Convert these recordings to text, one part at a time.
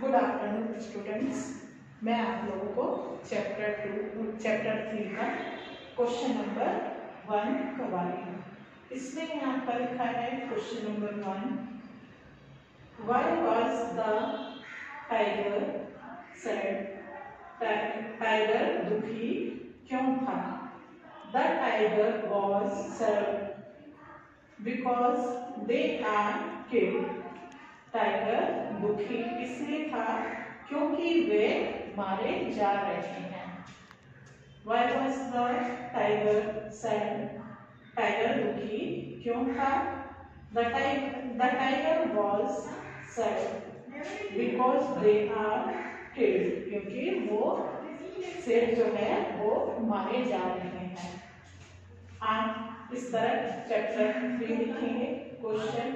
Good afternoon students मैं आप लोगों को चैप्टर टू चैप्टर थ्री का क्वेश्चन नंबर वन करवा रही हूँ। इसमें यहाँ पर लिखा है question number one why was the tiger tiger दुखी क्यों था? The tiger was sad because they are killed tiger दुखी इसलिए था क्योंकि वे मारे जा रहे हैं Why was the tiger sad? Tiger दुखी क्यों था The tiger, the tiger was sad because they are killed क्योंकि वो शेर जो है वो मारे जा रहे हैं इस तरह चैप्टर थ्री लिखेंगे क्वेश्चन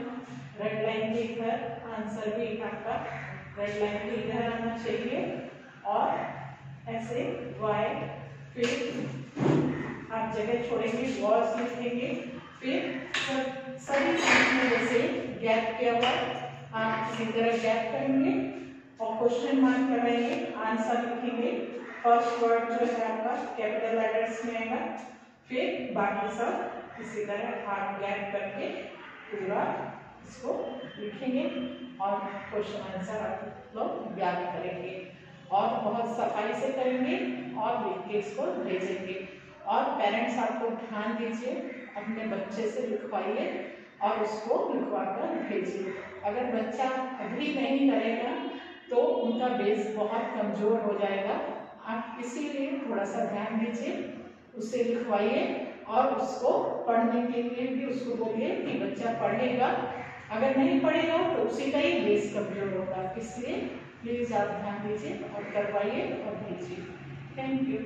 रेड लाइन के इधर आंसर भी आपका रेड लाइन के इधर आना चाहिए। और ऐसे वाई फिर आप जगह छोड़ेंगे वॉज़ लिखेंगे। फिर सभी में जैसे गैप किया हुआ आप इसी तरह गैप करेंगे और क्वेश्चन मार्क कराएँगे आंसर लिखेंगे। फ़र्स्ट वर्ड जो है आपका कैपिटल लेटर्स में आएगा। फिर बाकी सब इसी तरह आप गैप करके पूरा इसको लिखेंगे और क्वेश्चन आंसर आप लोग याद करेंगे और बहुत सफ़ाई से करेंगे और लिख के इसको भेजेंगे। और पेरेंट्स आपको ध्यान दीजिए, अपने बच्चे से लिखवाइए और उसको लिखवा कर भेजिए। अगर बच्चा अभी नहीं करेगा तो उनका बेस बहुत कमज़ोर हो जाएगा। आप इसीलिए थोड़ा सा ध्यान दीजिए। उसे लिखवाइए और उसको पढ़ने के लिए भी उसको बोलिए कि बच्चा पढ़ेगा। अगर नहीं पढ़ेगा तो उसी का ही बेस कमज़ोर होगा। इसलिए प्लीज़ आप ध्यान दीजिए और करवाइए और भेजिए। Thank you